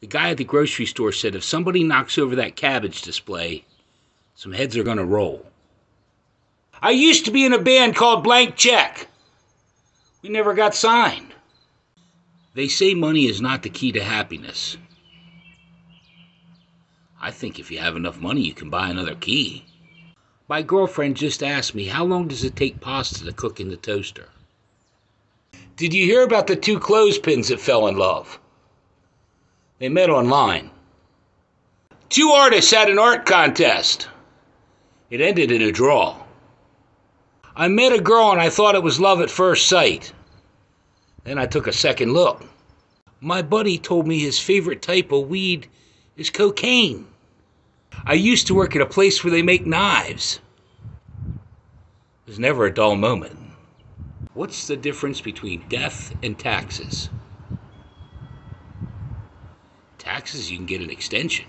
The guy at the grocery store said if somebody knocks over that cabbage display, some heads are going to roll. I used to be in a band called Blank Check. We never got signed. They say money is not the key to happiness. I think if you have enough money, you can buy another key. My girlfriend just asked me, how long does it take pasta to cook in the toaster? Did you hear about the two clothespins that fell in love? They met online. Two artists had an art contest. It ended in a draw. I met a girl and I thought it was love at first sight. Then I took a second look. My buddy told me his favorite type of weed is cocaine. I used to work at a place where they make knives. There's never a dull moment. What's the difference between death and taxes? Taxes, you can get an extension.